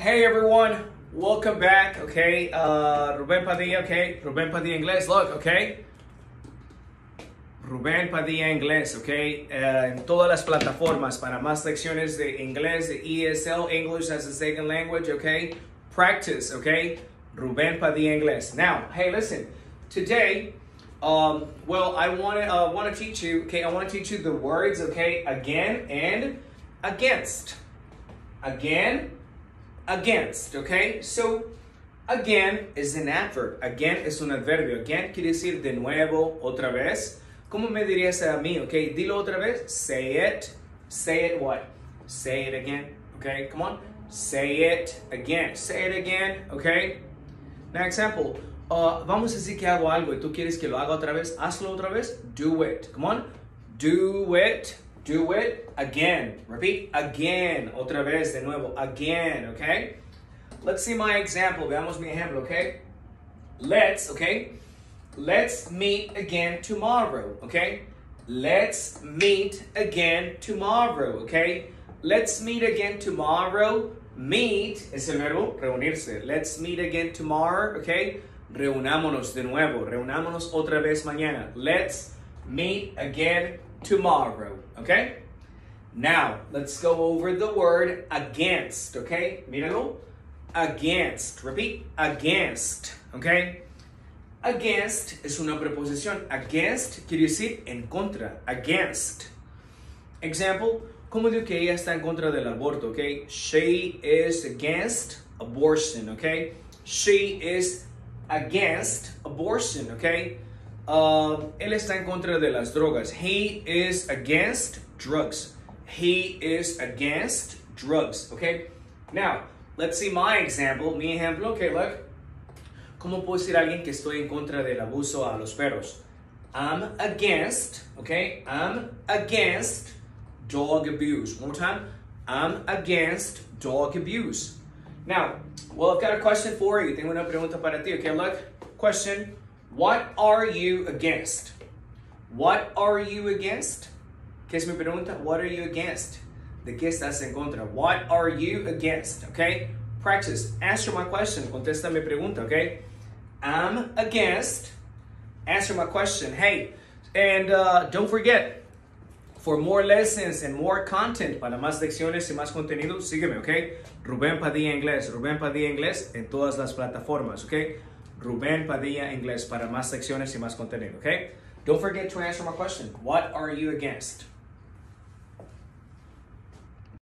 Hey everyone, welcome back. Okay, uh, Rubén Padilla. Okay, Rubén Padilla Inglés. Look, okay. Rubén Padilla Inglés, okay, uh, en todas las plataformas para más lecciones de inglés, de ESL, English as a Second Language, okay. Practice, okay. Rubén Padilla Inglés. Now, hey, listen. Today, um, well, I want to uh, want to teach you. Okay, I want to teach you the words. Okay, again and against. Again, against. Okay, so again is an adverb. Again es un adverbio. Again quiere decir de nuevo, otra vez. ¿Cómo me dirías a mí? Okay, dilo otra vez. Say it. Say it what? Say it again. Okay, come on. Say it again. Say it again. Okay. Now, example. Uh, vamos a decir que hago algo y tú quieres que lo haga otra vez. Hazlo otra vez. Do it. Come on. Do it. Do it again. Repeat. Again. Otra vez. De nuevo. Again. Okay. Let's see my example. Veamos mi ejemplo. Okay. Let's. Okay. Let's meet again tomorrow. Okay. Let's meet again tomorrow. Okay. Let's meet again tomorrow. Meet es el verbo reunirse. Let's meet again tomorrow. Okay. Reunámonos de nuevo. Reunámonos otra vez mañana. Let's meet again tomorrow. Okay? Now, let's go over the word against. Okay? Míralo. Against. Repeat. Against. Okay? Against es una preposición. Against quiere decir en contra. Against. Example. ¿Cómo digo que ella está en contra del aborto? Okay? She is against abortion. Okay? She is against abortion, okay? Um, él está en contra de las drogas. He is against drugs. He is against drugs, okay? Now, let's see my example. Mi ejemplo, okay, look. ¿Cómo puedo decir a alguien que estoy en contra del abuso a los perros? I'm against, okay? I'm against dog abuse. One more time. I'm against dog abuse. Now, well, I've got a question for you. Tengo una pregunta para ti. Okay, look. Question. What are you against? What are you against? ¿Qué es mi pregunta? What are you against? ¿De qué estás en contra? What are you against? Okay? Practice. Answer my question. Contesta mi pregunta, okay? I'm against. Answer my question. Hey, and uh, don't forget, for more lessons and more content, para más lecciones y más contenido, sígueme, okay? Rubén Padilla Inglés, Rubén Padilla Inglés en todas las plataformas, ¿ok? Rubén Padilla Inglés para más secciones y más contenido, okay? Don't forget to answer my question. What are you against?